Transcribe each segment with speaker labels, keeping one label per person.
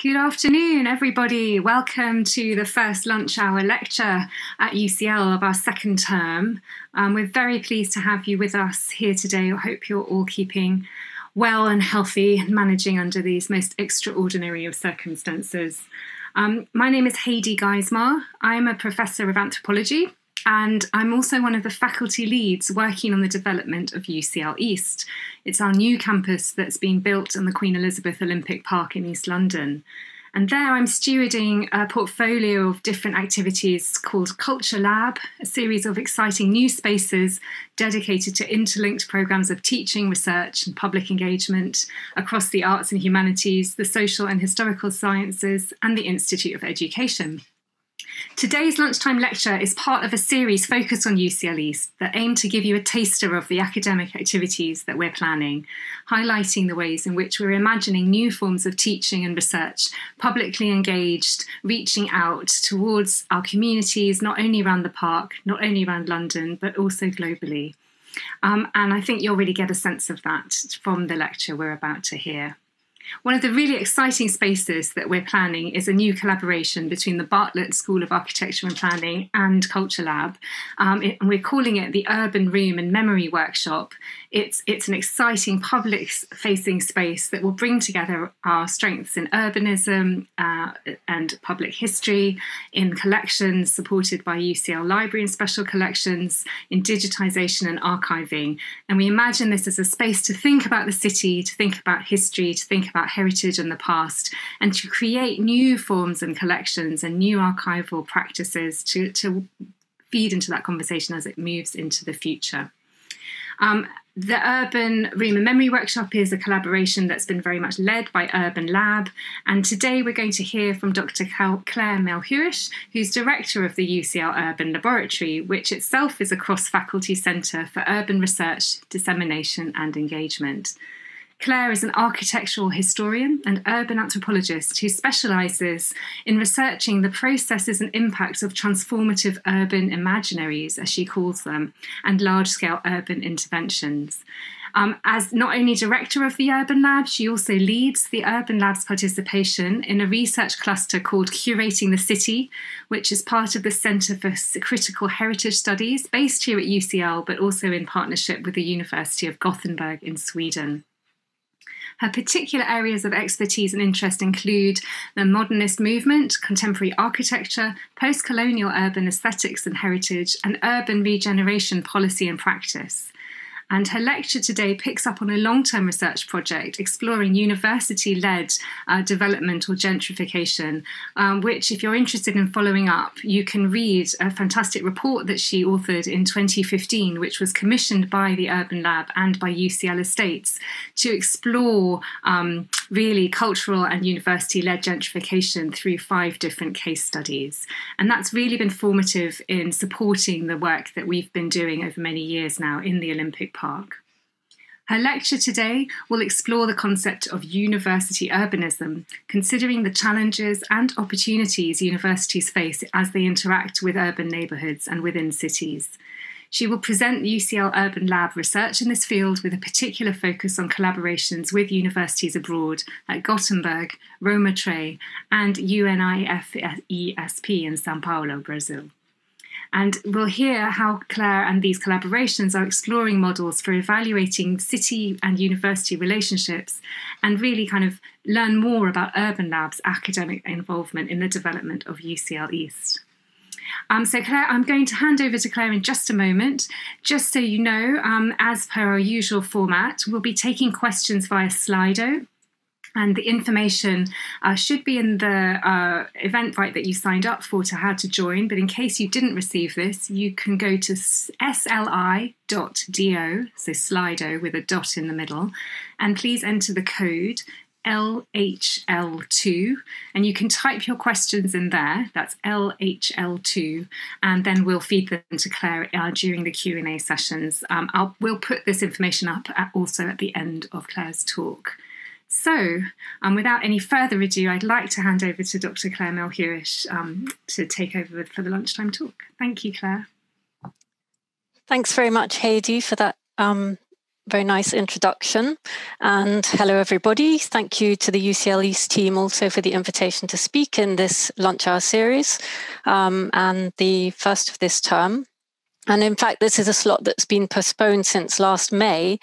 Speaker 1: Good afternoon, everybody. Welcome to the first lunch hour lecture at UCL of our second term. Um, we're very pleased to have you with us here today. I hope you're all keeping well and healthy and managing under these most extraordinary of circumstances. Um, my name is Haidy Geismar. I'm a professor of anthropology and I'm also one of the faculty leads working on the development of UCL East. It's our new campus that's being built on the Queen Elizabeth Olympic Park in East London. And there I'm stewarding a portfolio of different activities called Culture Lab, a series of exciting new spaces dedicated to interlinked programs of teaching, research, and public engagement across the arts and humanities, the social and historical sciences, and the Institute of Education. Today's lunchtime lecture is part of a series focused on UCL East that aim to give you a taster of the academic activities that we're planning, highlighting the ways in which we're imagining new forms of teaching and research, publicly engaged, reaching out towards our communities, not only around the park, not only around London, but also globally. Um, and I think you'll really get a sense of that from the lecture we're about to hear. One of the really exciting spaces that we're planning is a new collaboration between the Bartlett School of Architecture and Planning and Culture Lab. Um, it, and we're calling it the Urban Room and Memory Workshop. It's, it's an exciting public facing space that will bring together our strengths in urbanism uh, and public history, in collections supported by UCL Library and Special Collections, in digitisation and archiving. And we imagine this as a space to think about the city, to think about history, to think about heritage and the past, and to create new forms and collections and new archival practices to, to feed into that conversation as it moves into the future. Um, the Urban and Memory Workshop is a collaboration that's been very much led by Urban Lab. And today we're going to hear from Dr. Clare Melhuish, who's director of the UCL Urban Laboratory, which itself is a cross faculty centre for urban research, dissemination, and engagement. Clare is an architectural historian and urban anthropologist who specialises in researching the processes and impacts of transformative urban imaginaries, as she calls them, and large scale urban interventions. Um, as not only director of the Urban Lab, she also leads the Urban Lab's participation in a research cluster called Curating the City, which is part of the Centre for Critical Heritage Studies based here at UCL, but also in partnership with the University of Gothenburg in Sweden. Her particular areas of expertise and interest include the modernist movement, contemporary architecture, post colonial urban aesthetics and heritage, and urban regeneration policy and practice. And her lecture today picks up on a long term research project exploring university led uh, development or gentrification, um, which, if you're interested in following up, you can read a fantastic report that she authored in 2015, which was commissioned by the Urban Lab and by UCL Estates to explore um, really cultural and university led gentrification through five different case studies. And that's really been formative in supporting the work that we've been doing over many years now in the Olympic Park. Her lecture today will explore the concept of university urbanism, considering the challenges and opportunities universities face as they interact with urban neighbourhoods and within cities. She will present the UCL Urban Lab research in this field with a particular focus on collaborations with universities abroad like Gothenburg, Roma Tre, and UNIFESP in Sao Paulo, Brazil. And we'll hear how Clare and these collaborations are exploring models for evaluating city and university relationships and really kind of learn more about Urban Lab's academic involvement in the development of UCL East. Um, so, Clare, I'm going to hand over to Clare in just a moment. Just so you know, um, as per our usual format, we'll be taking questions via Slido. And the information uh, should be in the uh, Eventbrite that you signed up for to how to join. But in case you didn't receive this, you can go to sli.do, so Slido with a dot in the middle, and please enter the code LHL2, and you can type your questions in there. That's LHL2, and then we'll feed them to Clare uh, during the Q and A sessions. Um, I'll, we'll put this information up at, also at the end of Clare's talk. So, um, without any further ado, I'd like to hand over to Dr. Clare Melhuish um, to take over for the lunchtime talk. Thank you, Clare.
Speaker 2: Thanks very much, Haidy, for that um, very nice introduction. And hello, everybody. Thank you to the UCL East team also for the invitation to speak in this lunch hour series um, and the first of this term. And in fact, this is a slot that's been postponed since last May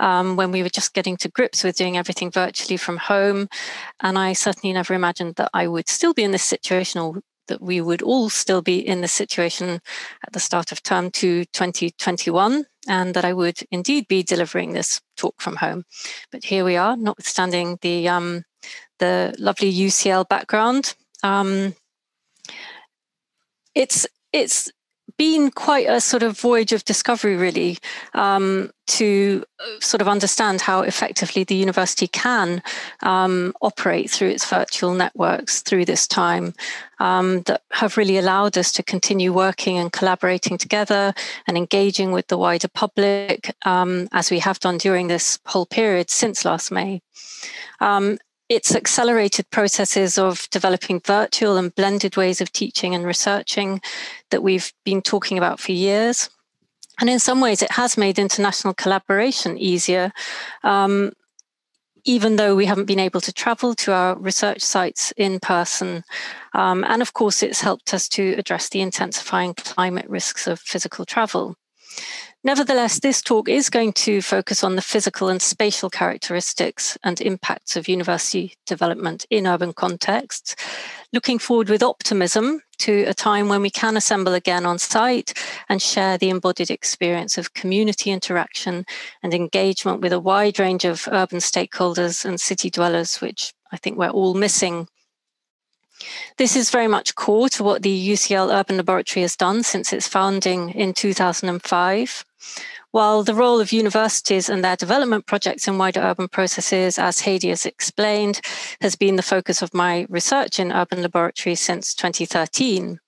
Speaker 2: um, when we were just getting to grips with doing everything virtually from home. And I certainly never imagined that I would still be in this situation or that we would all still be in this situation at the start of term 2 2021 and that I would indeed be delivering this talk from home. But here we are, notwithstanding the, um, the lovely UCL background. Um, it's it's been quite a sort of voyage of discovery, really, um, to uh, sort of understand how effectively the university can um, operate through its virtual networks through this time um, that have really allowed us to continue working and collaborating together and engaging with the wider public um, as we have done during this whole period since last May. Um, it's accelerated processes of developing virtual and blended ways of teaching and researching that we've been talking about for years. And in some ways, it has made international collaboration easier, um, even though we haven't been able to travel to our research sites in person. Um, and of course, it's helped us to address the intensifying climate risks of physical travel. Nevertheless, this talk is going to focus on the physical and spatial characteristics and impacts of university development in urban contexts, looking forward with optimism to a time when we can assemble again on site and share the embodied experience of community interaction and engagement with a wide range of urban stakeholders and city dwellers, which I think we're all missing this is very much core to what the UCL Urban Laboratory has done since its founding in 2005. While the role of universities and their development projects in wider urban processes, as Haidy has explained, has been the focus of my research in urban laboratories since 2013.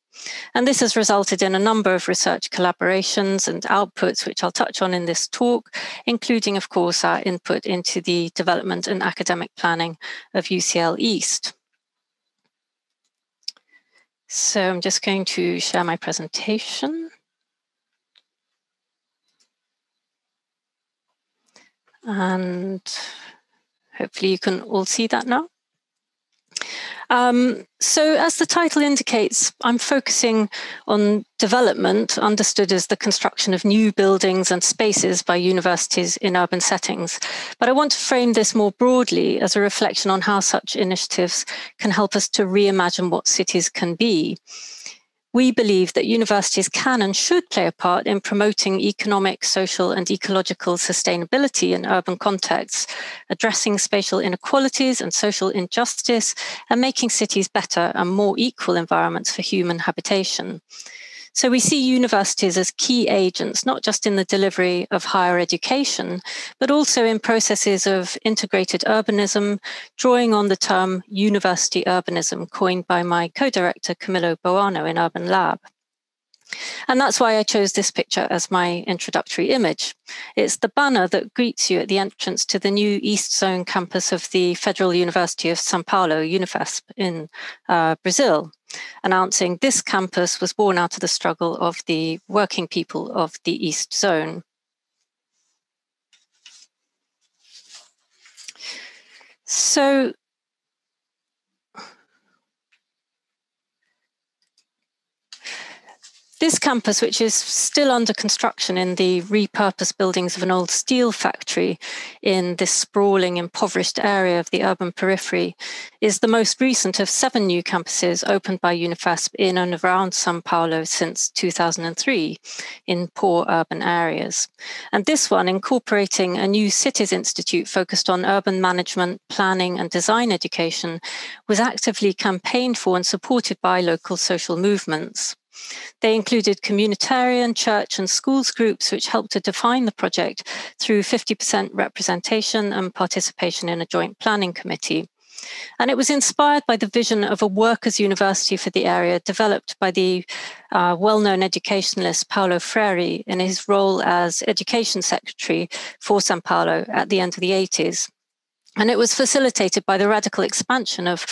Speaker 2: And this has resulted in a number of research collaborations and outputs, which I'll touch on in this talk, including, of course, our input into the development and academic planning of UCL East. So I'm just going to share my presentation. And hopefully you can all see that now. Um, so, as the title indicates, I'm focusing on development, understood as the construction of new buildings and spaces by universities in urban settings. But I want to frame this more broadly as a reflection on how such initiatives can help us to reimagine what cities can be. We believe that universities can and should play a part in promoting economic, social, and ecological sustainability in urban contexts, addressing spatial inequalities and social injustice, and making cities better and more equal environments for human habitation. So we see universities as key agents, not just in the delivery of higher education, but also in processes of integrated urbanism, drawing on the term university urbanism coined by my co-director Camillo Boano in Urban Lab. And that's why I chose this picture as my introductory image. It's the banner that greets you at the entrance to the new East Zone campus of the Federal University of Sao Paulo, Unifesp, in uh, Brazil announcing this campus was born out of the struggle of the working people of the East Zone. So This campus, which is still under construction in the repurposed buildings of an old steel factory in this sprawling, impoverished area of the urban periphery, is the most recent of seven new campuses opened by Unifesp in and around Sao Paulo since 2003 in poor urban areas. And this one, incorporating a new cities institute focused on urban management, planning, and design education, was actively campaigned for and supported by local social movements. They included communitarian, church, and schools groups, which helped to define the project through 50% representation and participation in a joint planning committee. And it was inspired by the vision of a workers' university for the area developed by the uh, well known educationalist Paulo Freire in his role as education secretary for Sao Paulo at the end of the 80s. And it was facilitated by the radical expansion of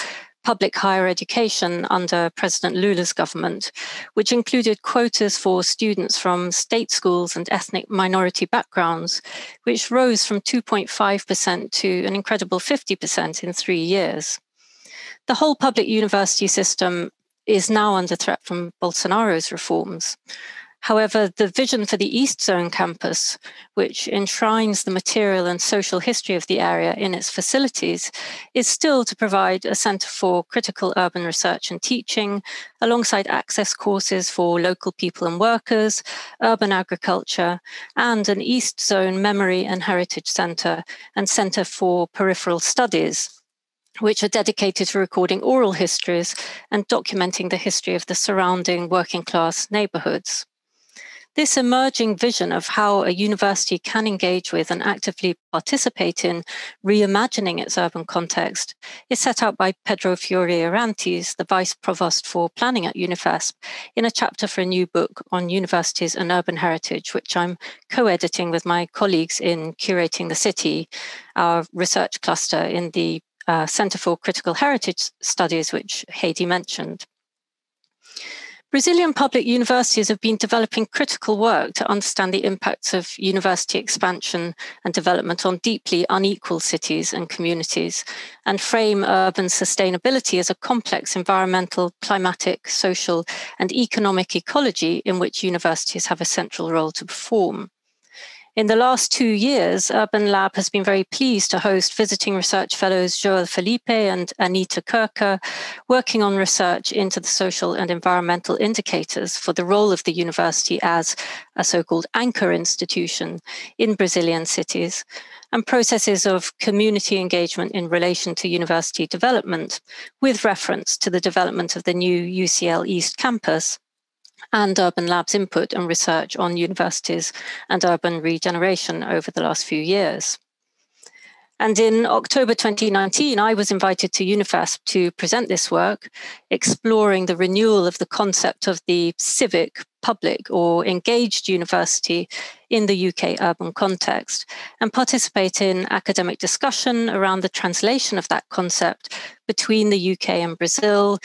Speaker 2: public higher education under President Lula's government, which included quotas for students from state schools and ethnic minority backgrounds, which rose from 2.5% to an incredible 50% in three years. The whole public university system is now under threat from Bolsonaro's reforms. However, the vision for the East Zone campus, which enshrines the material and social history of the area in its facilities, is still to provide a centre for critical urban research and teaching, alongside access courses for local people and workers, urban agriculture, and an East Zone memory and heritage centre and centre for peripheral studies which are dedicated to recording oral histories and documenting the history of the surrounding working class neighbourhoods. This emerging vision of how a university can engage with and actively participate in reimagining its urban context is set out by Pedro Fiori Arantes, the Vice Provost for Planning at UNIFESP, in a chapter for a new book on universities and urban heritage, which I'm co editing with my colleagues in Curating the City, our research cluster in the uh, Centre for Critical Heritage Studies, which Haidy mentioned. Brazilian public universities have been developing critical work to understand the impacts of university expansion and development on deeply unequal cities and communities, and frame urban sustainability as a complex environmental, climatic, social, and economic ecology in which universities have a central role to perform. In the last two years, Urban Lab has been very pleased to host visiting research fellows Joel Felipe and Anita Kirker, working on research into the social and environmental indicators for the role of the university as a so called anchor institution in Brazilian cities, and processes of community engagement in relation to university development, with reference to the development of the new UCL East campus and Urban Lab's input and research on universities and urban regeneration over the last few years. And in October 2019, I was invited to UNIFESP to present this work, exploring the renewal of the concept of the civic, public, or engaged university in the UK urban context, and participate in academic discussion around the translation of that concept between the UK and Brazil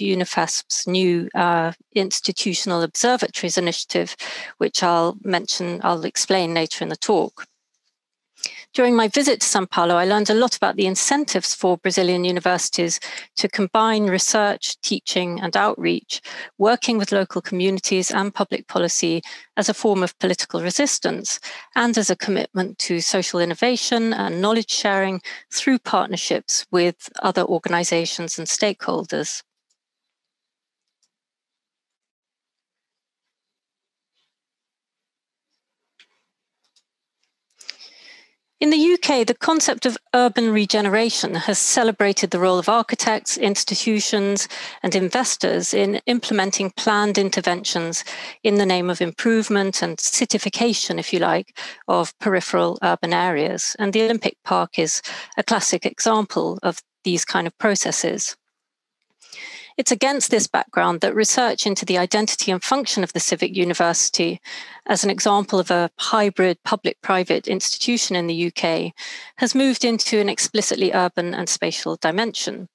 Speaker 2: UNIFESP's new uh, institutional observatories initiative, which I'll mention, I'll explain later in the talk. During my visit to Sao Paulo, I learned a lot about the incentives for Brazilian universities to combine research, teaching, and outreach, working with local communities and public policy as a form of political resistance and as a commitment to social innovation and knowledge sharing through partnerships with other organizations and stakeholders. In the UK, the concept of urban regeneration has celebrated the role of architects, institutions, and investors in implementing planned interventions in the name of improvement and citification, if you like, of peripheral urban areas. And the Olympic Park is a classic example of these kind of processes. It's against this background that research into the identity and function of the civic university, as an example of a hybrid public private institution in the UK, has moved into an explicitly urban and spatial dimension.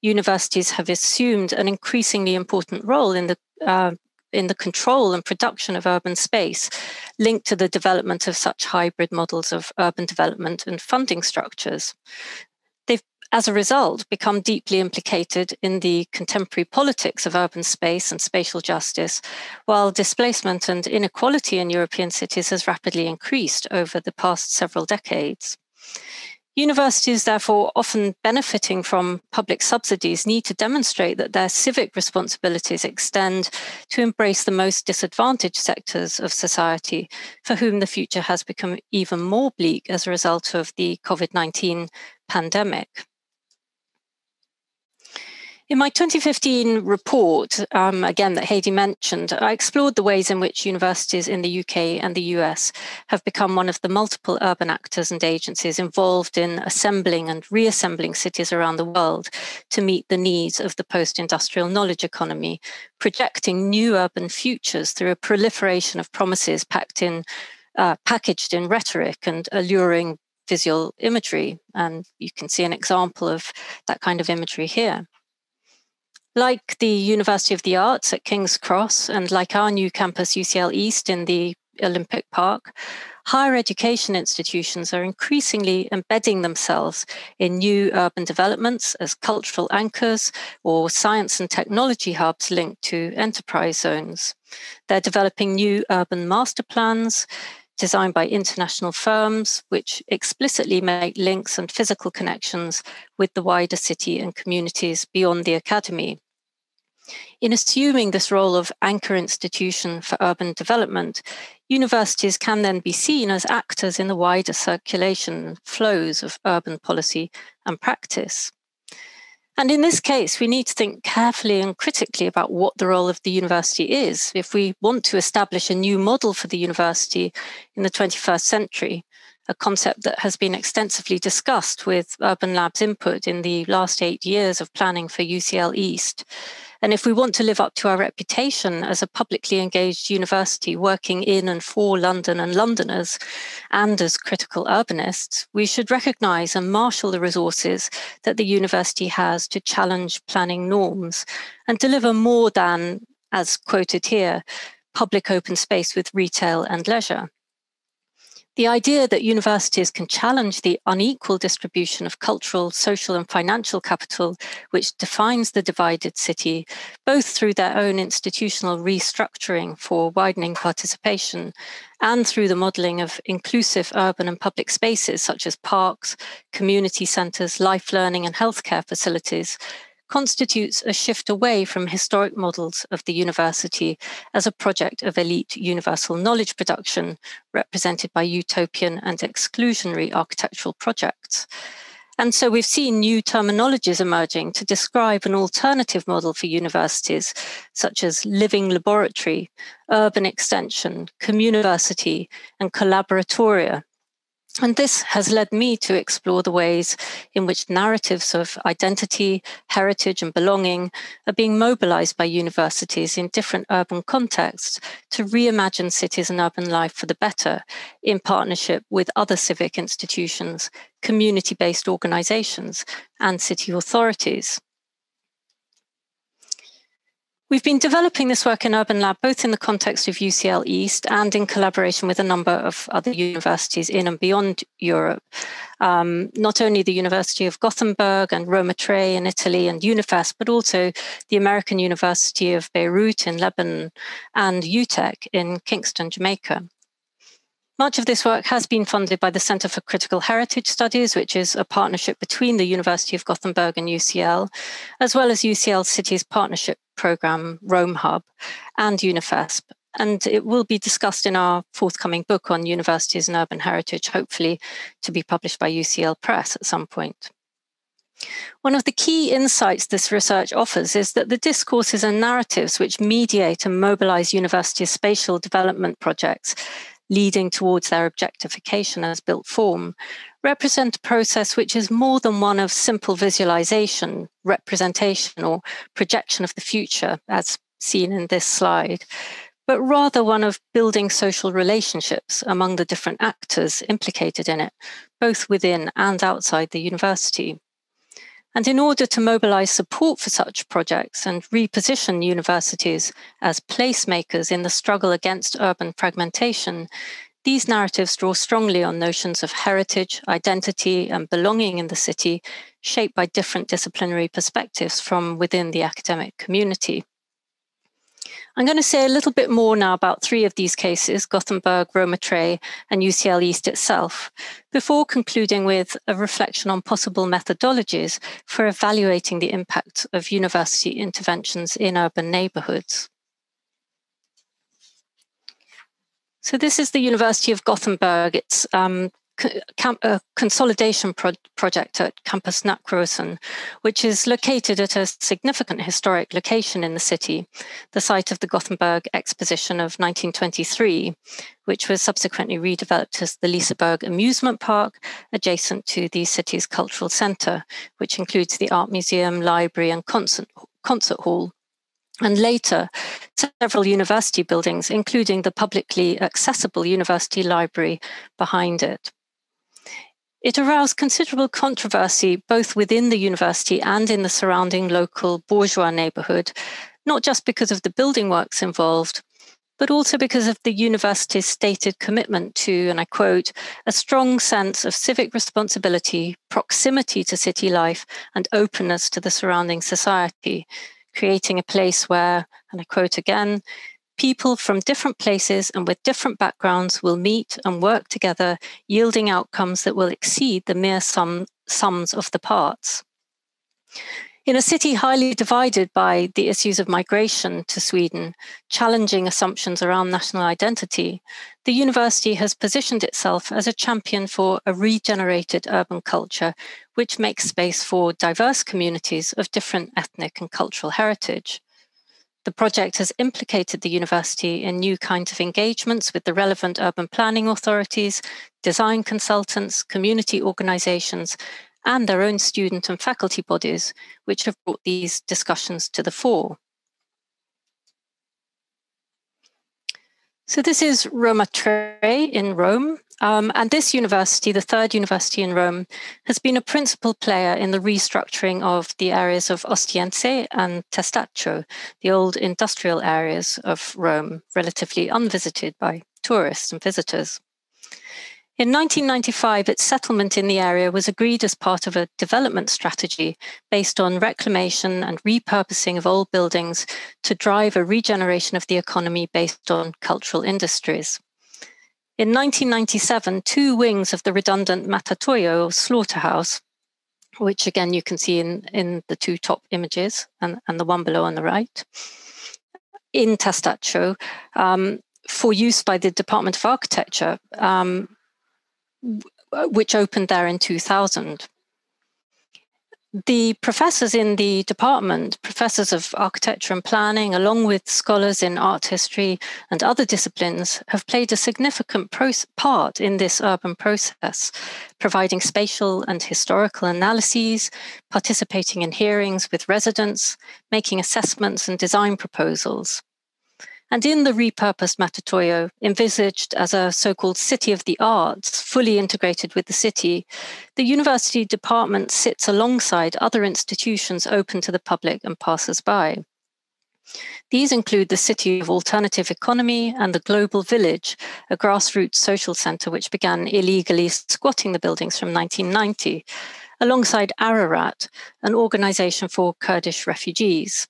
Speaker 2: Universities have assumed an increasingly important role in the uh, in the control and production of urban space, linked to the development of such hybrid models of urban development and funding structures as a result, become deeply implicated in the contemporary politics of urban space and spatial justice, while displacement and inequality in European cities has rapidly increased over the past several decades. Universities, therefore, often benefiting from public subsidies, need to demonstrate that their civic responsibilities extend to embrace the most disadvantaged sectors of society, for whom the future has become even more bleak as a result of the COVID 19 pandemic. In my 2015 report, um, again, that Haidy mentioned, I explored the ways in which universities in the UK and the US have become one of the multiple urban actors and agencies involved in assembling and reassembling cities around the world to meet the needs of the post industrial knowledge economy, projecting new urban futures through a proliferation of promises packed in, uh, packaged in rhetoric and alluring visual imagery. And you can see an example of that kind of imagery here. Like the University of the Arts at King's Cross and like our new campus, UCL East in the Olympic Park, higher education institutions are increasingly embedding themselves in new urban developments as cultural anchors or science and technology hubs linked to enterprise zones. They're developing new urban master plans designed by international firms, which explicitly make links and physical connections with the wider city and communities beyond the academy. In assuming this role of anchor institution for urban development, universities can then be seen as actors in the wider circulation flows of urban policy and practice. And in this case, we need to think carefully and critically about what the role of the university is. If we want to establish a new model for the university in the 21st century, a concept that has been extensively discussed with Urban Lab's input in the last eight years of planning for UCL East, and if we want to live up to our reputation as a publicly engaged university working in and for London and Londoners, and as critical urbanists, we should recognise and marshal the resources that the university has to challenge planning norms and deliver more than, as quoted here, public open space with retail and leisure. The idea that universities can challenge the unequal distribution of cultural, social, and financial capital, which defines the divided city, both through their own institutional restructuring for widening participation and through the modelling of inclusive urban and public spaces such as parks, community centres, life learning, and healthcare facilities, constitutes a shift away from historic models of the university as a project of elite universal knowledge production, represented by utopian and exclusionary architectural projects. And so we've seen new terminologies emerging to describe an alternative model for universities, such as living laboratory, urban extension, communiversity, and collaboratoria, and this has led me to explore the ways in which narratives of identity, heritage, and belonging are being mobilized by universities in different urban contexts to reimagine cities and urban life for the better in partnership with other civic institutions, community based organizations, and city authorities. We've been developing this work in Urban Lab both in the context of UCL East and in collaboration with a number of other universities in and beyond Europe. Um, not only the University of Gothenburg and Roma Tre in Italy and Unifesp, but also the American University of Beirut in Lebanon and UTech in Kingston, Jamaica. Much of this work has been funded by the Centre for Critical Heritage Studies, which is a partnership between the University of Gothenburg and UCL, as well as UCL Cities Partnership Programme, Rome Hub, and Unifesp. And it will be discussed in our forthcoming book on universities and urban heritage, hopefully to be published by UCL Press at some point. One of the key insights this research offers is that the discourses and narratives which mediate and mobilize universities' spatial development projects leading towards their objectification as built form, represent a process which is more than one of simple visualization, representation, or projection of the future, as seen in this slide, but rather one of building social relationships among the different actors implicated in it, both within and outside the university. And in order to mobilize support for such projects and reposition universities as placemakers in the struggle against urban fragmentation, these narratives draw strongly on notions of heritage, identity, and belonging in the city, shaped by different disciplinary perspectives from within the academic community. I'm going to say a little bit more now about three of these cases Gothenburg, Roma Tre, and UCL East itself, before concluding with a reflection on possible methodologies for evaluating the impact of university interventions in urban neighbourhoods. So, this is the University of Gothenburg. It's um, a consolidation pro- project at Campus Näckrosen, which is located at a significant historic location in the city, the site of the Gothenburg Exposition of 1923, which was subsequently redeveloped as the Liseberg Amusement Park, adjacent to the city's cultural centre, which includes the art museum, library, and concert, concert hall and later several university buildings, including the publicly accessible university library behind it. It aroused considerable controversy both within the university and in the surrounding local bourgeois neighbourhood, not just because of the building works involved, but also because of the university's stated commitment to, and I quote, a strong sense of civic responsibility, proximity to city life, and openness to the surrounding society, creating a place where, and I quote again, people from different places and with different backgrounds will meet and work together, yielding outcomes that will exceed the mere sum, sums of the parts. In a city highly divided by the issues of migration to Sweden, challenging assumptions around national identity, the university has positioned itself as a champion for a regenerated urban culture, which makes space for diverse communities of different ethnic and cultural heritage. The project has implicated the university in new kinds of engagements with the relevant urban planning authorities, design consultants, community organizations, and their own student and faculty bodies, which have brought these discussions to the fore. So this is Roma Tre in Rome, um, and this university, the third university in Rome, has been a principal player in the restructuring of the areas of Ostiense and Testaccio, the old industrial areas of Rome, relatively unvisited by tourists and visitors. In 1995, its settlement in the area was agreed as part of a development strategy based on reclamation and repurposing of old buildings to drive a regeneration of the economy based on cultural industries. In 1997, two wings of the redundant Mattatoio slaughterhouse, which again you can see in, in the two top images and, and the one below on the right, in Testaccio, um, for use by the Department of Architecture, um, which opened there in 2000. The professors in the department, professors of architecture and planning, along with scholars in art history and other disciplines, have played a significant part in this urban process, providing spatial and historical analyses, participating in hearings with residents, making assessments and design proposals. And in the repurposed Mattatoio, envisaged as a so called city of the arts, fully integrated with the city, the university department sits alongside other institutions open to the public and passers by. These include the City of Alternative Economy and the Global Village, a grassroots social centre which began illegally squatting the buildings from 1990, alongside Ararat, an organisation for Kurdish refugees.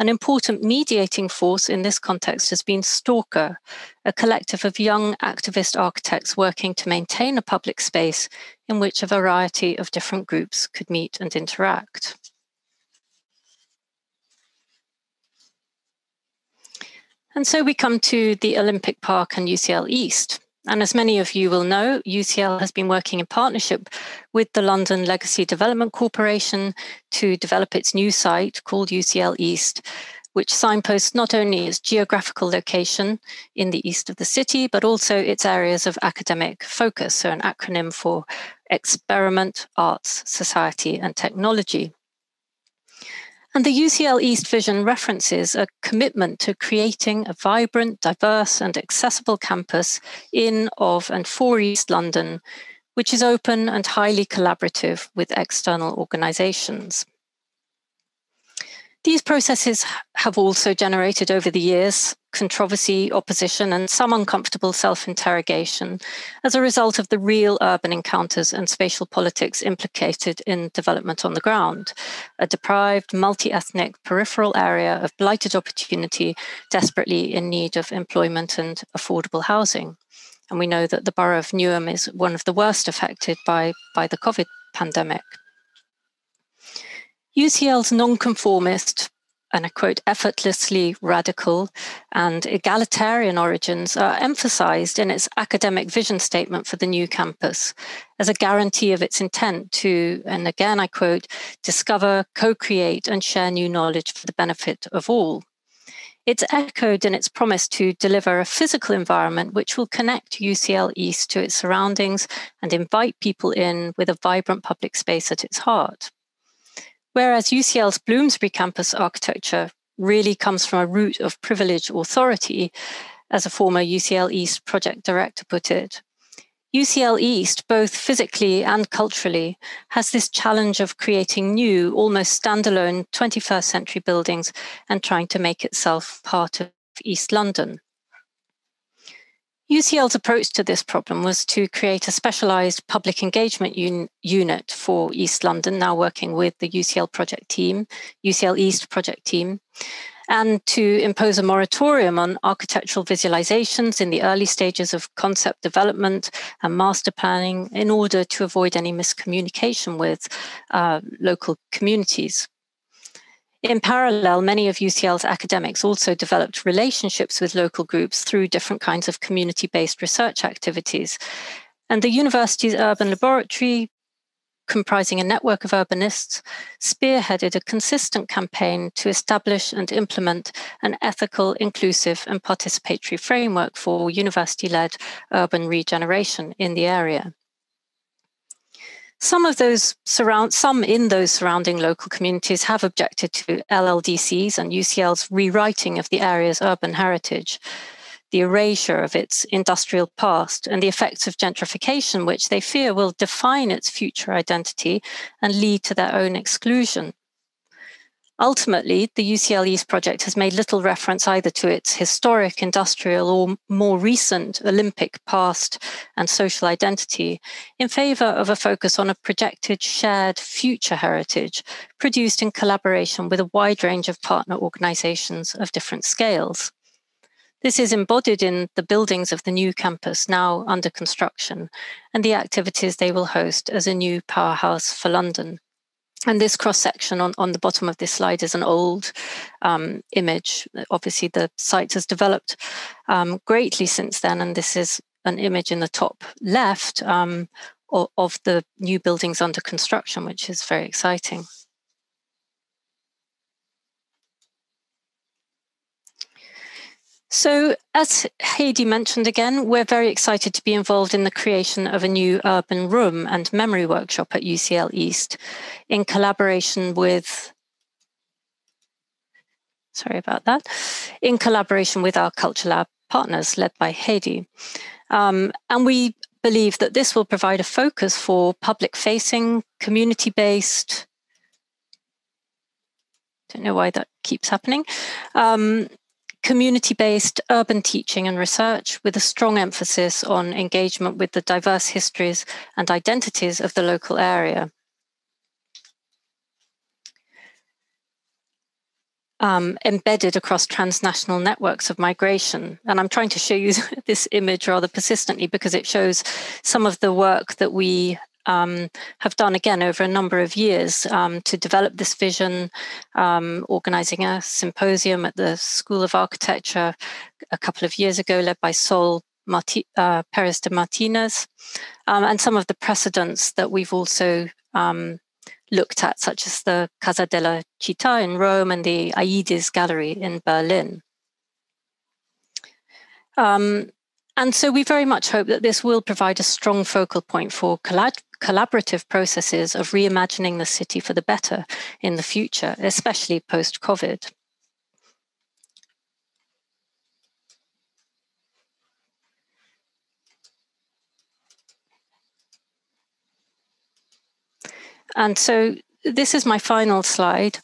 Speaker 2: An important mediating force in this context has been Stalker, a collective of young activist architects working to maintain a public space in which a variety of different groups could meet and interact. And so we come to the Olympic Park and UCL East. And as many of you will know, UCL has been working in partnership with the London Legacy Development Corporation to develop its new site called UCL East, which signposts not only its geographical location in the east of the city, but also its areas of academic focus, so an acronym for experiment, arts, society, and technology. And the UCL East vision references a commitment to creating a vibrant, diverse, and accessible campus in, of, and for East London, which is open and highly collaborative with external organizations. These processes have also generated over the years controversy, opposition, and some uncomfortable self interrogation as a result of the real urban encounters and spatial politics implicated in development on the ground. A deprived, multi ethnic, peripheral area of blighted opportunity, desperately in need of employment and affordable housing. And we know that the borough of Newham is one of the worst affected by, by the COVID pandemic. UCL's nonconformist, and I quote, effortlessly radical and egalitarian origins are emphasized in its academic vision statement for the new campus as a guarantee of its intent to, and again I quote, discover, co create, and share new knowledge for the benefit of all. It's echoed in its promise to deliver a physical environment which will connect UCL East to its surroundings and invite people in with a vibrant public space at its heart. Whereas UCL's Bloomsbury campus architecture really comes from a root of privilege authority, as a former UCL East project director put it. UCL East, both physically and culturally, has this challenge of creating new, almost standalone 21st century buildings and trying to make itself part of East London. UCL's approach to this problem was to create a specialized public engagement un- unit for East London, now working with the UCL project team, UCL East project team, and to impose a moratorium on architectural visualizations in the early stages of concept development and master planning in order to avoid any miscommunication with uh, local communities. In parallel, many of UCL's academics also developed relationships with local groups through different kinds of community based research activities. And the university's urban laboratory comprising a network of urbanists, spearheaded a consistent campaign to establish and implement an ethical, inclusive, and participatory framework for university led urban regeneration in the area. Some of those surround some in those surrounding local communities have objected to LLDCs and UCL's rewriting of the area's urban heritage the erasure of its industrial past, and the effects of gentrification, which they fear will define its future identity and lead to their own exclusion. Ultimately, the UCL East project has made little reference either to its historic, industrial, or more recent Olympic past and social identity in favor of a focus on a projected shared future heritage produced in collaboration with a wide range of partner organizations of different scales. This is embodied in the buildings of the new campus now under construction and the activities they will host as a new powerhouse for London. And this cross section on, on the bottom of this slide is an old um, image. Obviously, the site has developed um, greatly since then, and this is an image in the top left um, of, of the new buildings under construction, which is very exciting. So, as Haidy mentioned again, we're very excited to be involved in the creation of a new urban room and memory workshop at UCL East in collaboration with, sorry about that, in collaboration with our Culture Lab partners led by Haidy. Um, and we believe that this will provide a focus for public facing, community based, don't know why that keeps happening. Um, community based urban teaching and research with a strong emphasis on engagement with the diverse histories and identities of the local area. Um, embedded across transnational networks of migration. And I'm trying to show you this image rather persistently because it shows some of the work that we um, have done again over a number of years um, to develop this vision, um, organizing a symposium at the School of Architecture a couple of years ago, led by Sol Marti- uh, Perez de Martinez, um, and some of the precedents that we've also um, looked at, such as the Casa della Città in Rome and the Aedes Gallery in Berlin. Um, and so we very much hope that this will provide a strong focal point for collaborative processes of reimagining the city for the better in the future, especially post COVID. And so this is my final slide.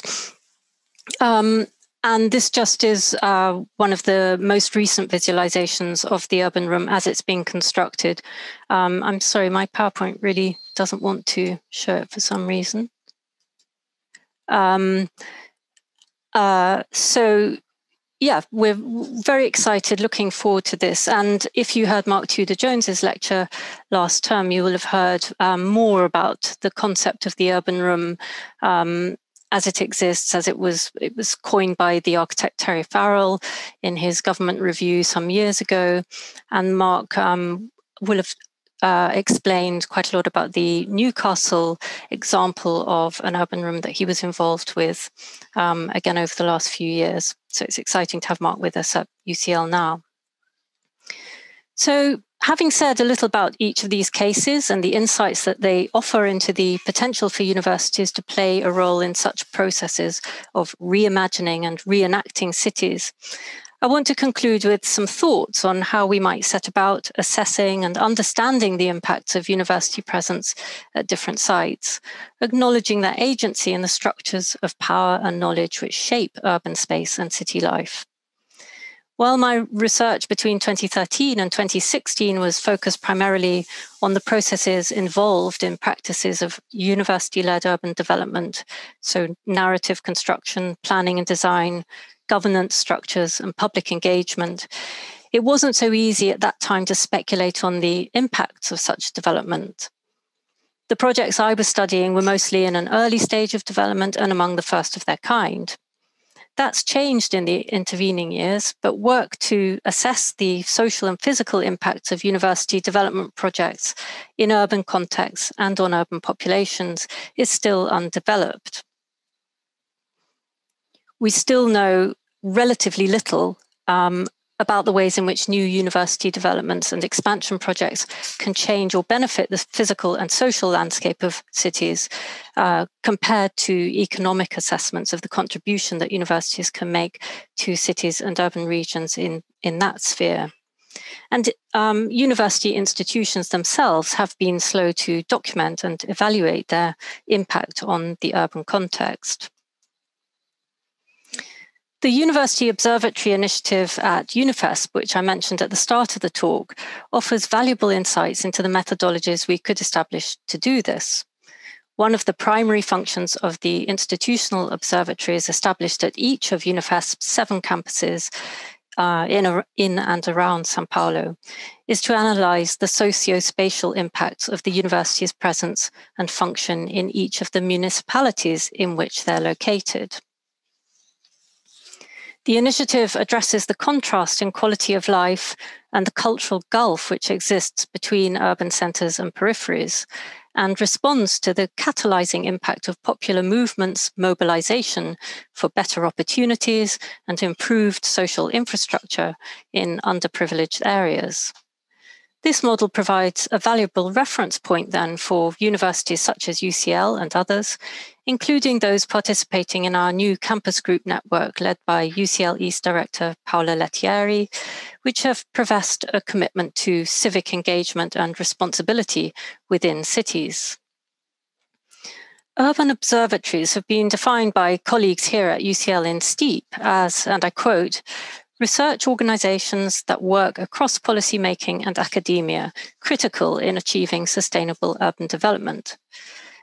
Speaker 2: Um, and this just is uh, one of the most recent visualizations of the urban room as it's being constructed. Um, I'm sorry, my PowerPoint really doesn't want to show it for some reason. Um, uh, so yeah, we're very excited, looking forward to this. And if you heard Mark Tewdwr-Jones's lecture last term, you will have heard um, more about the concept of the urban room um, as it exists, as it was it was coined by the architect Terry Farrell in his government review some years ago, and Mark um, will have uh, explained quite a lot about the Newcastle example of an urban room that he was involved with um, again over the last few years. So it's exciting to have Mark with us at UCL now. So having said a little about each of these cases and the insights that they offer into the potential for universities to play a role in such processes of reimagining and reenacting cities, I want to conclude with some thoughts on how we might set about assessing and understanding the impacts of university presence at different sites, acknowledging their agency in the structures of power and knowledge which shape urban space and city life. While my research between 2013 and 2016 was focused primarily on the processes involved in practices of university led urban development, so narrative construction, planning and design, governance structures, and public engagement, it wasn't so easy at that time to speculate on the impacts of such development. The projects I was studying were mostly in an early stage of development and among the first of their kind. That's changed in the intervening years, but work to assess the social and physical impacts of university development projects in urban contexts and on urban populations is still undeveloped. We still know relatively little um, about the ways in which new university developments and expansion projects can change or benefit the physical and social landscape of cities uh, compared to economic assessments of the contribution that universities can make to cities and urban regions in, in that sphere. And um, university institutions themselves have been slow to document and evaluate their impact on the urban context. The University Observatory Initiative at UniFESP, which I mentioned at the start of the talk, offers valuable insights into the methodologies we could establish to do this. One of the primary functions of the institutional observatories established at each of UniFESP's seven campuses uh, in, in and around Sao Paulo is to analyze the socio-spatial impacts of the university's presence and function in each of the municipalities in which they're located. The initiative addresses the contrast in quality of life and the cultural gulf which exists between urban centres and peripheries, and responds to the catalyzing impact of popular movements' mobilization for better opportunities and improved social infrastructure in underprivileged areas. This model provides a valuable reference point then for universities such as UCL and others, including those participating in our new campus group network led by UCL East Director Paola Lettieri, which have professed a commitment to civic engagement and responsibility within cities. Urban observatories have been defined by colleagues here at UCL in STEaPP as, and I quote, research organizations that work across policymaking and academia, critical in achieving sustainable urban development.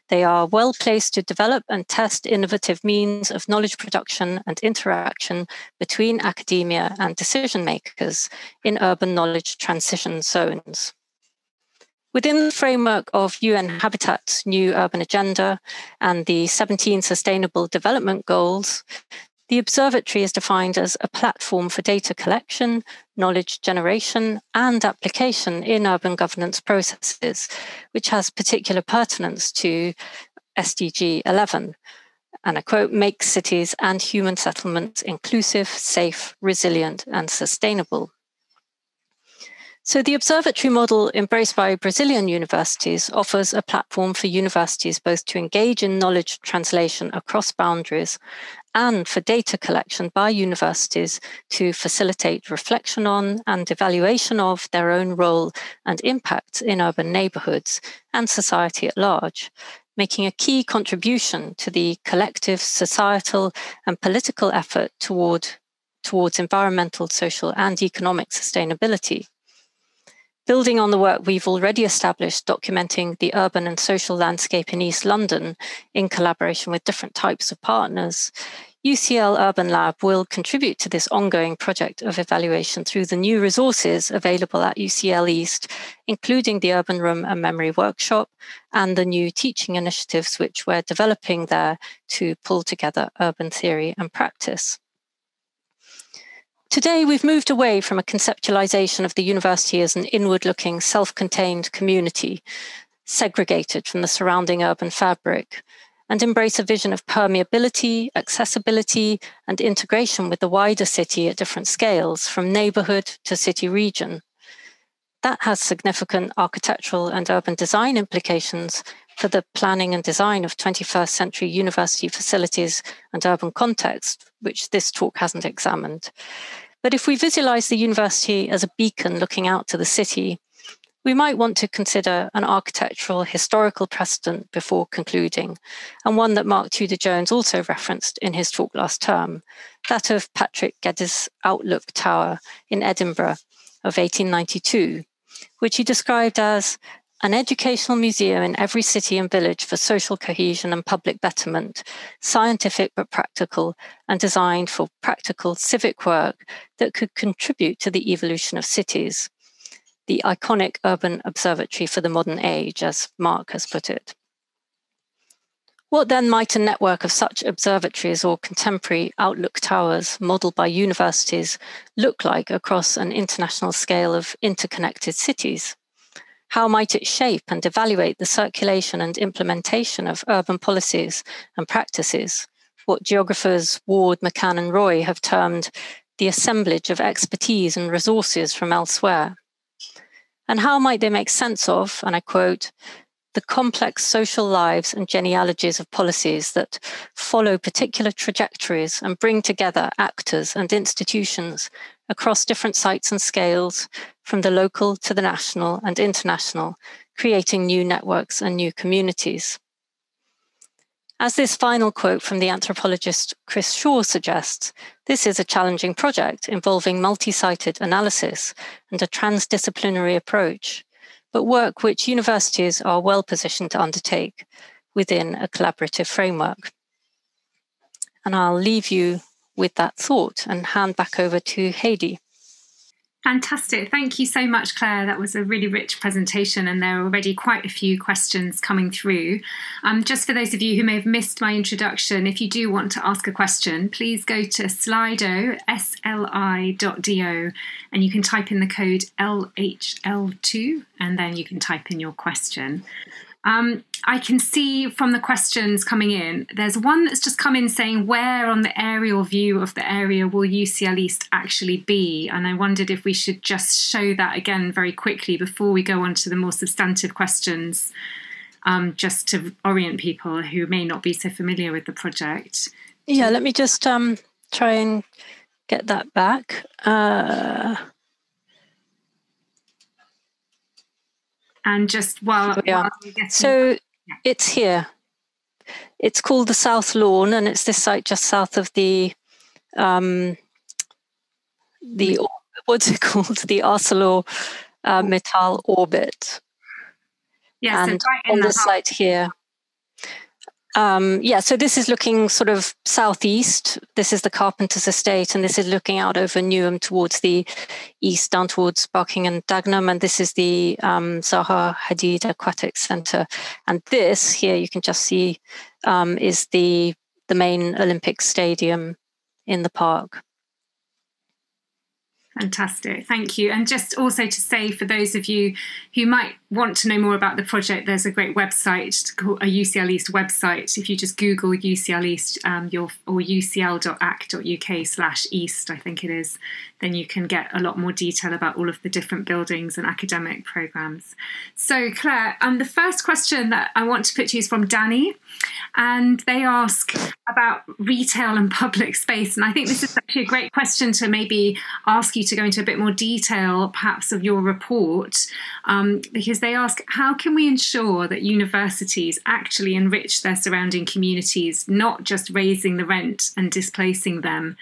Speaker 2: They are well placed to develop and test innovative means of knowledge production and interaction between academia and decision makers in urban knowledge transition zones. Within the framework of UN Habitat's new urban agenda and the 17 Sustainable Development Goals, the observatory is defined as a platform for data collection, knowledge generation, and application in urban governance processes, which has particular pertinence to SDG 11. And I quote, make cities and human settlements inclusive, safe, resilient, and sustainable. So, the observatory model embraced by Brazilian universities offers a platform for universities both to engage in knowledge translation across boundaries and for data collection by universities to facilitate reflection on and evaluation of their own role and impact in urban neighbourhoods and society at large, making a key contribution to the collective societal and political effort toward, towards environmental, social, and economic sustainability building on the work we've already established documenting the urban and social landscape in East London in collaboration with different types of partners, UCL Urban Lab will contribute to this ongoing project of evaluation through the new resources available at UCL East, including the Urban Room and Memory Workshop and the new teaching initiatives which we're developing there to pull together urban theory and practice. Today, we've moved away from a conceptualization of the university as an inward looking, self contained community, segregated from the surrounding urban fabric, and embrace a vision of permeability, accessibility, and integration with the wider city at different scales, from neighborhood to city region. That has significant architectural and urban design implications for the planning and design of 21st century university facilities and urban context, which this talk hasn't examined. But if we visualize the university as a beacon looking out to the city, we might want to consider an architectural historical precedent before concluding, and one that Mark Tewdwr-Jones also referenced in his talk last term, that of Patrick Geddes' Outlook Tower in Edinburgh of 1892, which he described as an educational museum in every city and village for social cohesion and public betterment, scientific but practical, and designed for practical civic work that could contribute to the evolution of cities the iconic urban observatory for the modern age, as Mark has put it. What then might a network of such observatories or contemporary outlook towers modeled by universities look like across an international scale of interconnected cities? How might it shape and evaluate the circulation and implementation of urban policies and practices? What geographers Ward, McCann, and Roy have termed the assemblage of expertise and resources from elsewhere. And how might they make sense of, and I quote, the complex social lives and genealogies of policies that follow particular trajectories and bring together actors and institutions across different sites and scales, from the local to the national and international, creating new networks and new communities. As this final quote from the anthropologist Cris Shore suggests, this is a challenging project involving multi sited analysis and a transdisciplinary approach, but work which universities are well positioned to undertake within a collaborative framework. And I'll leave you with that thought and hand back over to Haidy.
Speaker 1: Fantastic. Thank you so much, Clare. That was a really rich presentation, and there are already quite a few questions coming through. Um, just for those of you who may have missed my introduction, if you do want to ask a question, please go to slido, sli.do, and you can type in the code LHL2, and then you can type in your question. Um, I can see from the questions coming in, there's one that's just come in saying, Where on the aerial view of the area will UCL East actually be? And I wondered if we should just show that again very quickly before we go on to the more substantive questions, um, just to orient people who may not be so familiar with the project.
Speaker 2: Yeah, let me just um, try and get that back. Uh...
Speaker 1: And just while, while
Speaker 2: so yeah. it's here. It's called the South Lawn, and it's this site just south of the um, the what's it called? The Arcelor uh, Mittal orbit.
Speaker 1: Yeah,
Speaker 2: and
Speaker 1: so right
Speaker 2: on
Speaker 1: the
Speaker 2: this site here, um, yeah, so this is looking sort of southeast. This is the Carpenter's estate, and this is looking out over Newham towards the east, down towards Barking and Dagenham. And this is the um, Zaha Hadid Aquatic Centre. And this here, you can just see, um, is the the main Olympic Stadium in the park.
Speaker 1: Fantastic, thank you. And just also to say, for those of you who might want to know more about the project, there's a great website, a UCL East website. If you just Google UCL East um, your, or ucl.ac.uk slash east, I think it is, then you can get a lot more detail about all of the different buildings and academic programs. So, Clare, um, the first question that I want to put to you is from Danny, and they ask about retail and public space. And I think this is actually a great question to maybe ask you to go into a bit more detail, perhaps, of your report, um, because they ask how can we ensure that universities actually enrich their surrounding communities, not just raising the rent and displacing them?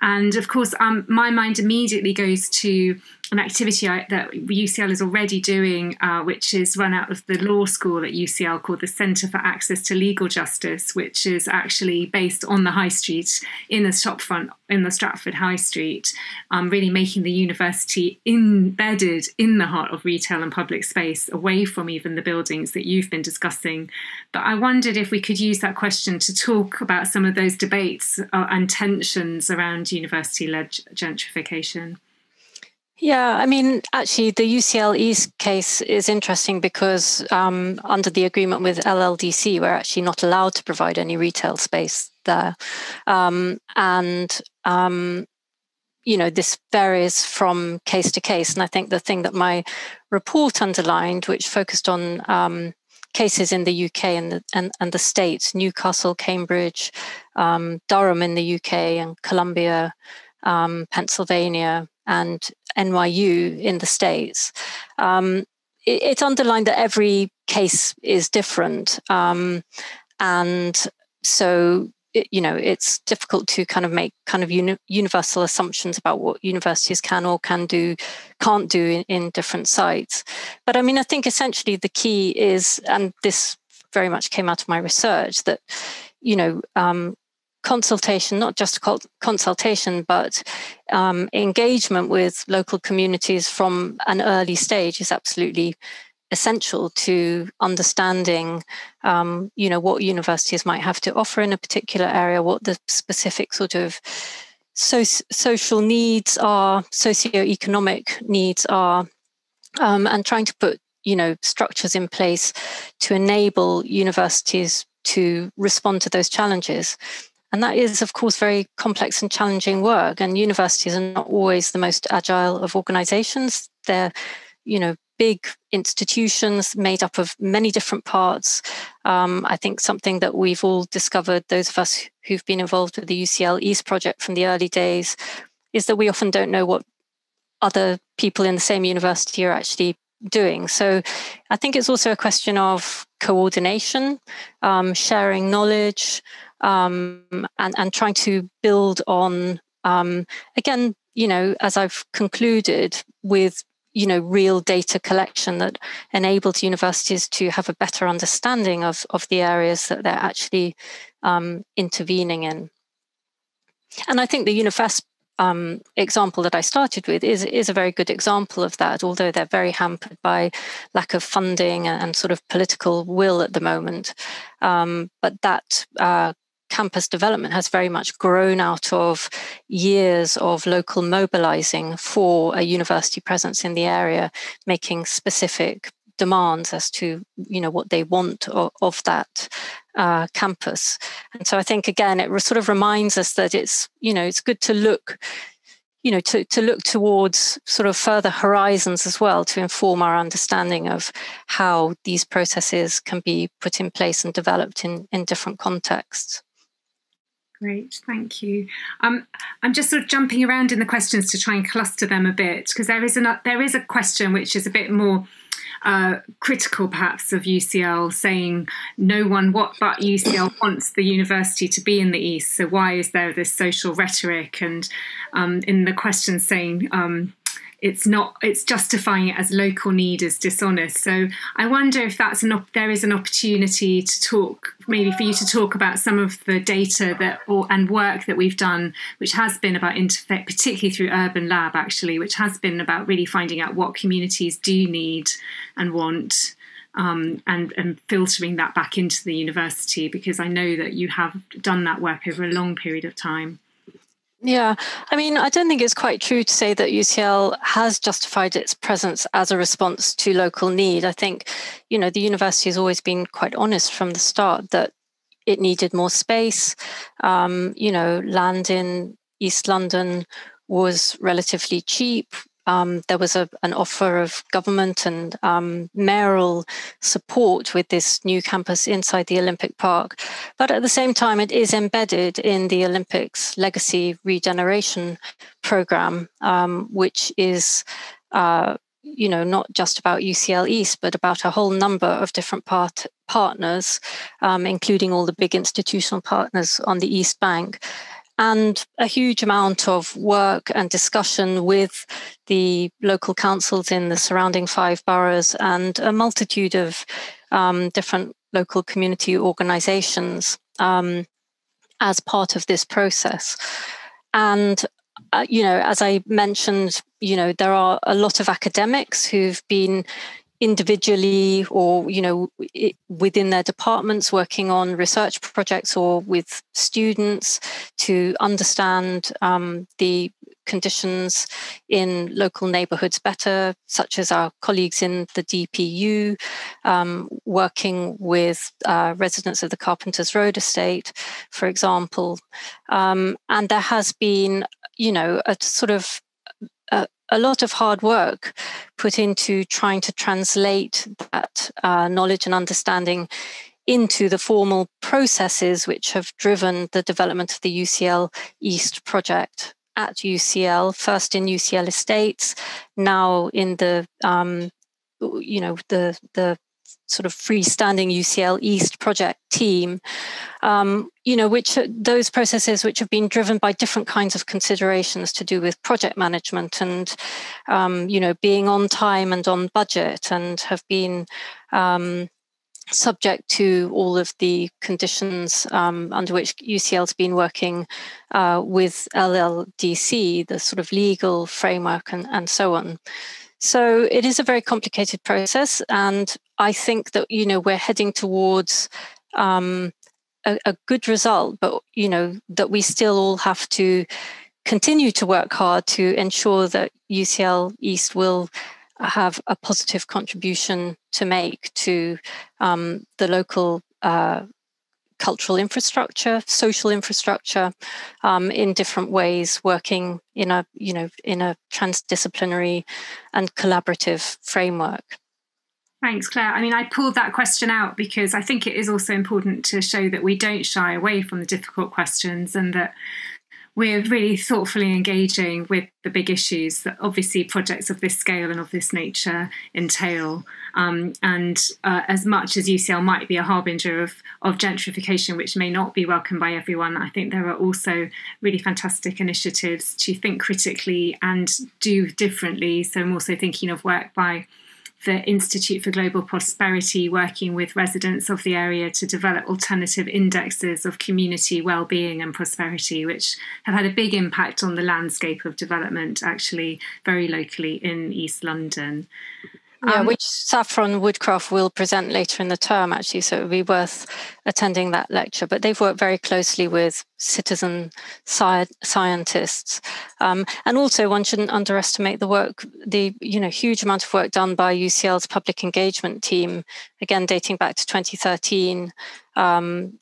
Speaker 1: And of course, um, my mind immediately goes to an activity that UCL is already doing, uh, which is run out of the law school at UCL called the Centre for Access to Legal Justice, which is actually based on the High Street in the shopfront in the Stratford High Street, um, really making the university embedded in the heart of retail and public space, away from even the buildings that you've been discussing. But I wondered if we could use that question to talk about some of those debates uh, and tensions around university led gentrification.
Speaker 2: Yeah, I mean, actually, the UCL East case is interesting because um, under the agreement with LLDC, we're actually not allowed to provide any retail space there. Um, and, um, you know, this varies from case to case. And I think the thing that my report underlined, which focused on um, cases in the UK and the, and, and the States, Newcastle, Cambridge, um, Durham in the UK, and Columbia um, Pennsylvania, and NYU in the States. Um, it, it's underlined that every case is different. Um, and so it, you know it's difficult to kind of make kind of uni- universal assumptions about what universities can or can do can't do in, in different sites but i mean i think essentially the key is and this very much came out of my research that you know um, consultation, not just consultation, but um, engagement with local communities from an early stage is absolutely essential to understanding, um, you know, what universities might have to offer in a particular area, what the specific sort of so- social needs are, socio-economic needs are, um, and trying to put, you know, structures in place to enable universities to respond to those challenges. And that is, of course, very complex and challenging work. And universities are not always the most agile of organizations. They're, you know, big institutions made up of many different parts. Um, I think something that we've all discovered, those of us who've been involved with the UCL East project from the early days, is that we often don't know what other people in the same university are actually doing. So I think it's also a question of coordination, um, sharing knowledge, um, and, and trying to build on, um, again, you know, as I've concluded with you know real data collection that enables universities to have a better understanding of of the areas that they're actually um, intervening in and i think the UniFESP um, example that I started with is is a very good example of that. Although they're very hampered by lack of funding and, and sort of political will at the moment, um, but that uh, campus development has very much grown out of years of local mobilizing for a university presence in the area, making specific demands as to you know what they want of, of that uh, campus. And so I think again it sort of reminds us that it's you know it's good to look you know to, to look towards sort of further horizons as well to inform our understanding of how these processes can be put in place and developed in, in different contexts.
Speaker 1: Great, thank you. Um, I'm just sort of jumping around in the questions to try and cluster them a bit because there is a there is a question which is a bit more uh, critical, perhaps, of UCL, saying no one what but UCL wants the university to be in the east. So why is there this social rhetoric? And um, in the question saying. Um, it's not it's justifying it as local need is dishonest so i wonder if that's an op- there is an opportunity to talk maybe for you to talk about some of the data that or and work that we've done which has been about interfaith particularly through urban lab actually which has been about really finding out what communities do need and want um, and, and filtering that back into the university because I know that you have done that work over a long period of time.
Speaker 2: Yeah, I mean, I don't think it's quite true to say that UCL has justified its presence as a response to local need. I think, you know, the university has always been quite honest from the start that it needed more space. Um, you know, land in East London was relatively cheap um, there was a, an offer of government and um, mayoral support with this new campus inside the Olympic Park. But at the same time, it is embedded in the Olympics Legacy Regeneration Program, um, which is uh, you know not just about UCL East, but about a whole number of different part, partners, um, including all the big institutional partners on the East Bank and a huge amount of work and discussion with the local councils in the surrounding five boroughs and a multitude of um, different local community organizations um, as part of this process. And uh, you know, as I mentioned, you know, there are a lot of academics who've been individually or you know within their departments working on research projects or with students to understand um, the conditions in local neighborhoods better, such as our colleagues in the DPU, um, working with uh, residents of the Carpenters Road estate, for example. Um, and there has been, you know, a sort of a, a lot of hard work put into trying to translate that uh, knowledge and understanding into the formal processes which have driven the development of the UCL East project. at UCL, first in UCL Estates, now in the um, you know the the sort of freestanding UCL East project team, um, you know, which those processes which have been driven by different kinds of considerations to do with project management and, um, you know, being on time and on budget and have been um, subject to all of the conditions um, under which UCL's been working uh, with LLDC, the sort of legal framework and, and so on. So it is a very complicated process, and I think that you know we're heading towards um, a, a good result, but you know that we still all have to continue to work hard to ensure that UCL East will have a positive contribution to make to um, the local uh, cultural infrastructure, social infrastructure, um, in different ways, working in a you know in a transdisciplinary and collaborative framework.
Speaker 1: Thanks, Clare. I mean, I pulled that question out because I think it is also important to show that we don't shy away from the difficult questions and that we're really thoughtfully engaging with the big issues that obviously projects of this scale and of this nature entail. Um, and uh, as much as UCL might be a harbinger of, of gentrification, which may not be welcomed by everyone, I think there are also really fantastic initiatives to think critically and do differently. So I'm also thinking of work by the Institute for Global Prosperity working with residents of the area to develop alternative indexes of community well-being and prosperity, which have had a big impact on the landscape of development, actually very locally in East London.
Speaker 2: Yeah, um, which Saffron Woodcraft will present later in the term, actually. So it would be worth attending that lecture. But they've worked very closely with citizen sci- scientists, um, and also one shouldn't underestimate the work, the you know huge amount of work done by UCL's public engagement team, again dating back to 2013. Um,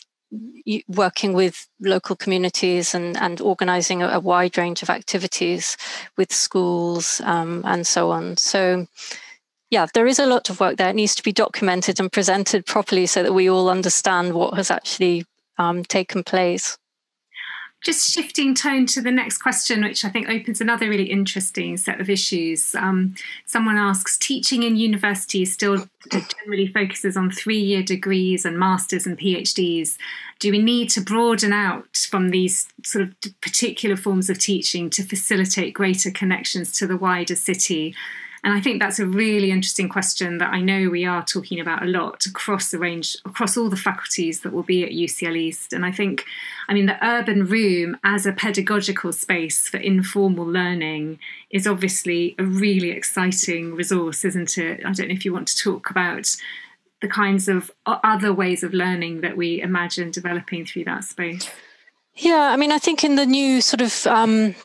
Speaker 2: working with local communities and, and organizing a, a wide range of activities with schools um, and so on. So, yeah, there is a lot of work there. It needs to be documented and presented properly so that we all understand what has actually um, taken place.
Speaker 1: Just shifting tone to the next question, which I think opens another really interesting set of issues. Um, someone asks Teaching in universities still generally focuses on three year degrees and masters and PhDs. Do we need to broaden out from these sort of particular forms of teaching to facilitate greater connections to the wider city? And I think that's a really interesting question that I know we are talking about a lot across the range, across all the faculties that will be at UCL East. And I think, I mean, the urban room as a pedagogical space for informal learning is obviously a really exciting resource, isn't it? I don't know if you want to talk about the kinds of other ways of learning that we imagine developing through that space.
Speaker 2: Yeah, I mean, I think in the new sort of um,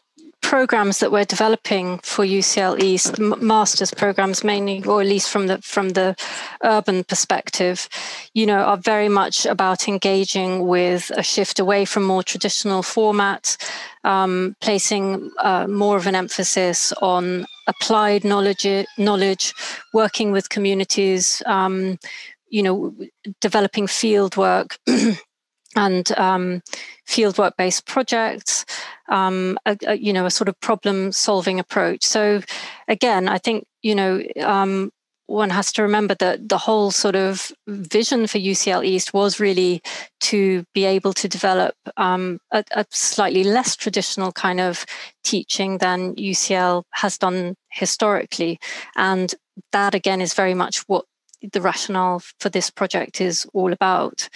Speaker 2: programs that we're developing for UCL East, masters programs mainly, or at least from the from the urban perspective, you know, are very much about engaging with a shift away from more traditional formats, um, placing uh, more of an emphasis on applied knowledge, knowledge, working with communities, um, you know, developing field work. and um, fieldwork based projects, um, a, a, you know, a sort of problem solving approach. So, again, I think, you know, um, one has to remember that the whole sort of vision for UCL East was really to be able to develop um, a, a, slightly less traditional kind of teaching than UCL has done historically. And that, again, is very much what the rationale for this project is all about.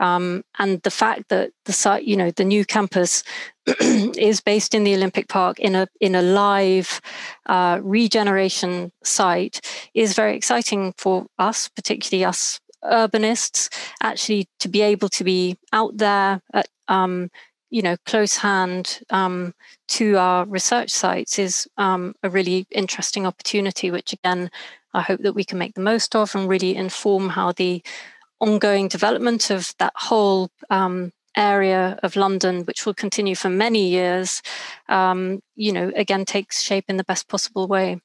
Speaker 2: Um, and the fact that the site, you know, the new campus is based in the Olympic Park in a in a live uh, regeneration site is very exciting for us, particularly us urbanists, actually to be able to be out there at um, you know close hand um, to our research sites is um, a really interesting opportunity which again I hope that we can make the most of and really inform how the ongoing development of that whole um, area of London, which will continue for many years, um, you know, again takes shape in the best possible way.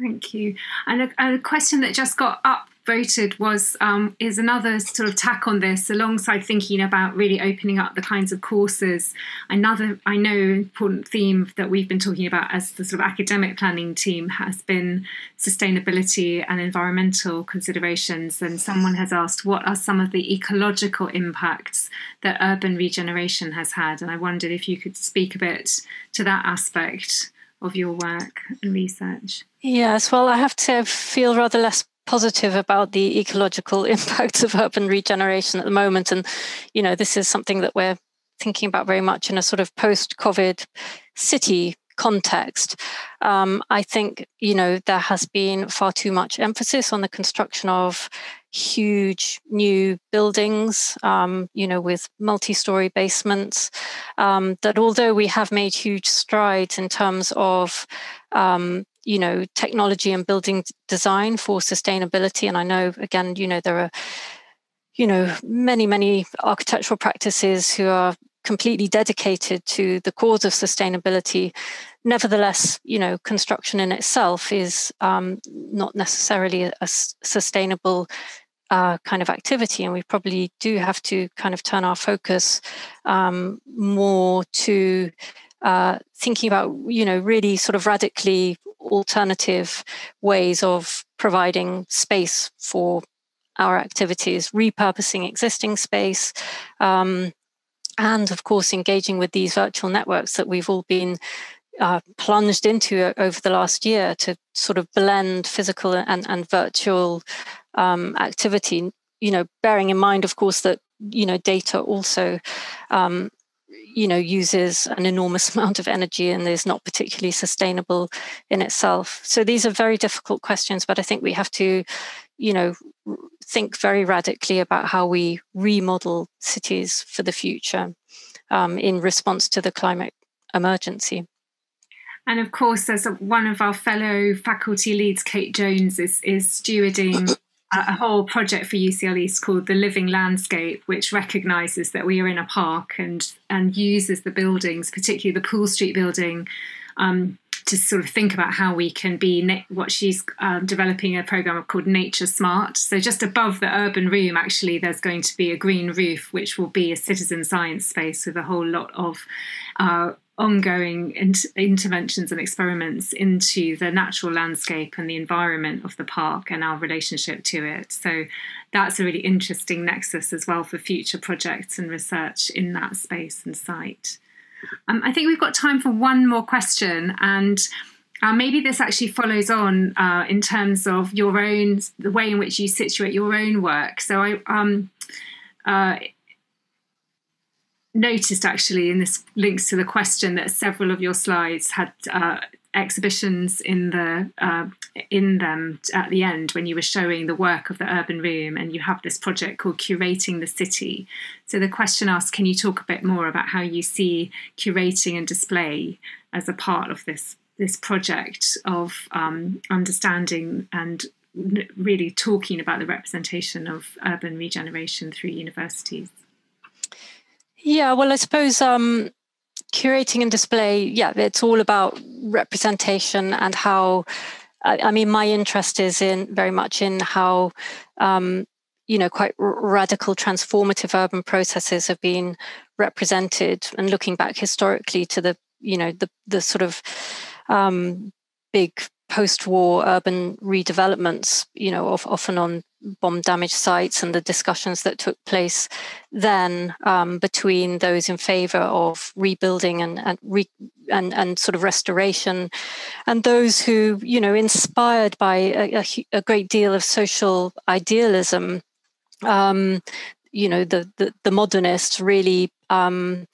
Speaker 1: Thank you. And a, a question that just got up voted was um, is another sort of tack on this, alongside thinking about really opening up the kinds of courses. Another, I know, important theme that we've been talking about as the sort of academic planning team has been sustainability and environmental considerations. And someone has asked, what are some of the ecological impacts that urban regeneration has had? And I wondered if you could speak a bit to that aspect of your work and research.
Speaker 2: Yes, well, I have to feel rather less positive about the ecological impacts of urban regeneration at the moment. And, you know, this is something that we're thinking about very much in a sort of post COVID city context. Um, I think, you know, there has been far too much emphasis on the construction of huge new buildings, um, you know, with multi story basements. Um, that although we have made huge strides in terms of um, you know technology and building design for sustainability. And i know again you know there are you know many many architectural practices who are completely dedicated to the cause of sustainability. Nevertheless you know construction in itself is um, not necessarily a, a sustainable uh, kind of activity. And we probably do have to kind of turn our focus um, more to uh, thinking about you know really sort of radically alternative ways of providing space for our activities, repurposing existing space, um, and of course engaging with these virtual networks that we've all been uh, plunged into over the last year to sort of blend physical and, and virtual um, activity. You know, bearing in mind, of course, that you know data also um, you know uses an enormous amount of energy and is not particularly sustainable in itself. So these are very difficult questions but i think we have to you know think very radically about how we remodel cities for the future um, in response to the climate emergency.
Speaker 1: And of course, as one of our fellow faculty leads, Kate Jones is, is stewarding a whole project for UCL East called the Living Landscape, which recognises that we are in a park and and uses the buildings, particularly the Pool Street building, um, to sort of think about how we can be na- what she's um, developing a program called Nature Smart. So just above the urban room, actually, there's going to be a green roof, which will be a citizen science space with a whole lot of uh, ongoing interventions and experiments into the natural landscape and the environment of the park and our relationship to it. So that's a really interesting nexus as well for future projects and research in that space and site. Um, I think we've got time for one more question and. Uh, maybe this actually follows on uh, in terms of your own the way in which you situate your own work. So I um, uh, noticed actually in this links to the question that several of your slides had uh, exhibitions in the uh, in them at the end when you were showing the work of the urban room and you have this project called curating the city. So the question asks can you talk a bit more about how you see curating and display as a part of this this project of um, understanding and really talking about the representation of urban regeneration through universities
Speaker 2: yeah, well, I suppose um, curating and display, yeah, it's all about representation and how. I, I mean, my interest is in very much in how um, you know quite r- radical transformative urban processes have been represented and looking back historically to the you know the the sort of um, big post-war urban redevelopments you know of, often on bomb damaged sites and the discussions that took place then um, between those in favor of rebuilding and and, re, and and sort of restoration and those who you know inspired by a, a, a great deal of social idealism um, you know the, the, the modernists really um,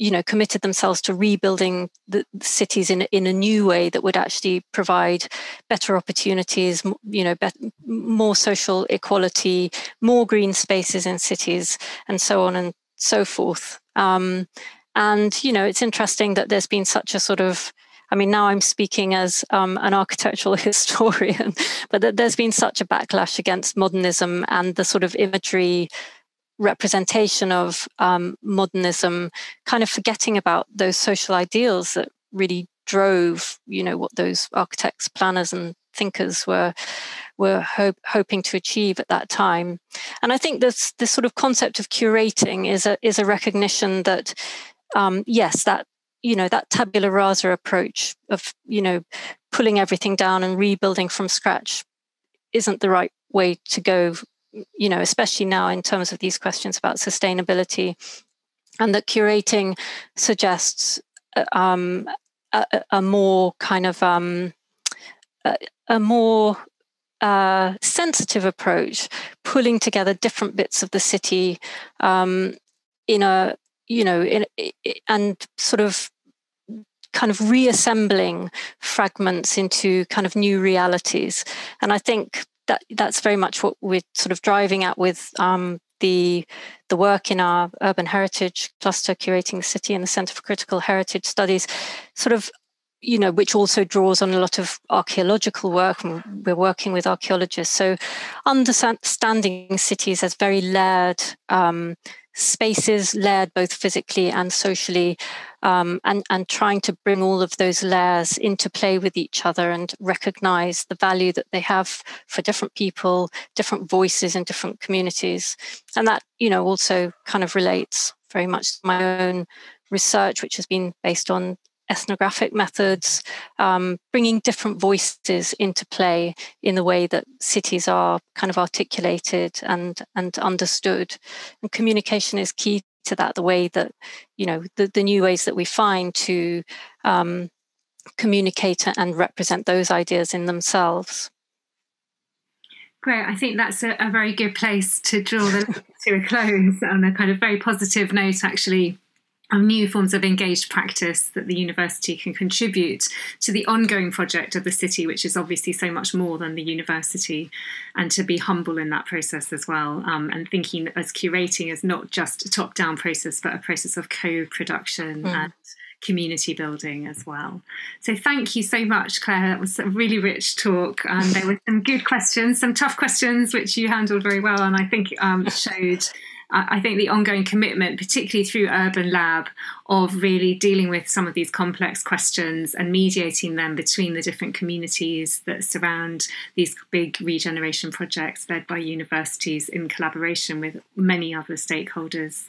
Speaker 2: you know committed themselves to rebuilding the, cities in in a new way that would actually provide better opportunities you know bet- more social equality more green spaces in cities and so on and so forth. Um, and you know it's interesting that there's been such a sort of I mean, now I'm speaking as um, an architectural historian, but that there's been such a backlash against modernism and the sort of imagery representation of um, modernism, kind of forgetting about those social ideals that really drove, you know, what those architects, planners, and thinkers were were hoping to achieve at that time. And I think this this sort of concept of curating is a is a recognition that um, yes, that you know that tabula rasa approach of you know pulling everything down and rebuilding from scratch isn't the right way to go you know especially now in terms of these questions about sustainability and that curating suggests uh, um, a, a, more kind of um, a, a, more uh, sensitive approach, pulling together different bits of the city um, in a you know in, and sort of kind of reassembling fragments into kind of new realities. And I think that that's very much what we're sort of driving at with um, the the work in our urban heritage cluster curating the city and the Centre for Critical Heritage Studies, sort of you know, which also draws on a lot of archaeological work. We're working with archaeologists. So, understanding cities as very layered um, spaces, layered both physically and socially, um, and, and trying to bring all of those layers into play with each other and recognize the value that they have for different people, different voices in different communities. And that, you know, also kind of relates very much to my own research, which has been based on ethnographic methods, um, bringing different voices into play in the way that cities are kind of articulated and and understood. And communication is key to that. The way that you know the, the new ways that we find to um, communicate and represent those ideas in themselves.
Speaker 1: Great. I think that's a, a very good place to draw the to a close on a kind of very positive note, actually of new forms of engaged practice that the university can contribute to the ongoing project of the city, which is obviously so much more than the university, and to be humble in that process as well. Um, and thinking as curating as not just a top down process, but a process of co production mm. and community building as well. So thank you so much, Clare. That was a really rich talk. Um, there were some good questions, some tough questions, which you handled very well, and I think um, showed I think the ongoing commitment, particularly through Urban Lab, of really dealing with some of these complex questions and mediating them between the different communities that surround these big regeneration projects led by universities in collaboration with many other stakeholders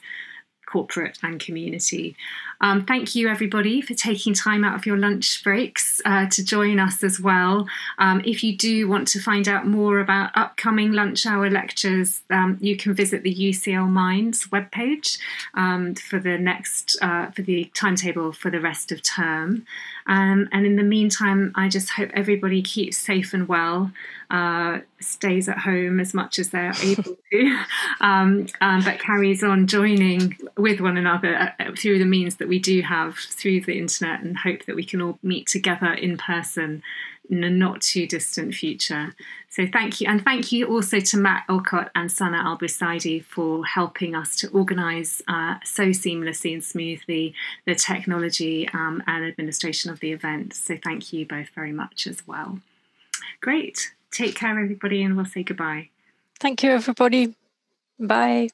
Speaker 1: corporate and community. Um, thank you, everybody, for taking time out of your lunch breaks uh, to join us as well. Um, if you do want to find out more about upcoming lunch hour lectures, um, you can visit the UCL Minds webpage um, for the next uh, for the timetable for the rest of term. Um, and in the meantime, I just hope everybody keeps safe and well, uh, stays at home as much as they're able to, um, um, but carries on joining with one another uh, through the means that we do have through the internet and hope that we can all meet together in person in a not too distant future. So thank you. And thank you also to Matt Olcott and Sana Al Busaidi for helping us to organise uh, so seamlessly and smoothly the technology um, and administration of the event. So thank you both very much as well. Great. Take care, everybody, and we'll say goodbye.
Speaker 2: Thank you, everybody. Bye.